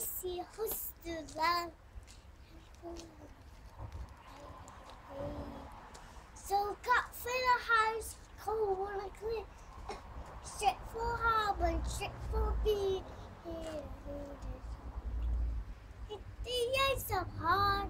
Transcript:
see Hustula. So cut for the house, cold wanna clear. Strip for harbor, strip for beer. It's the ice of hard.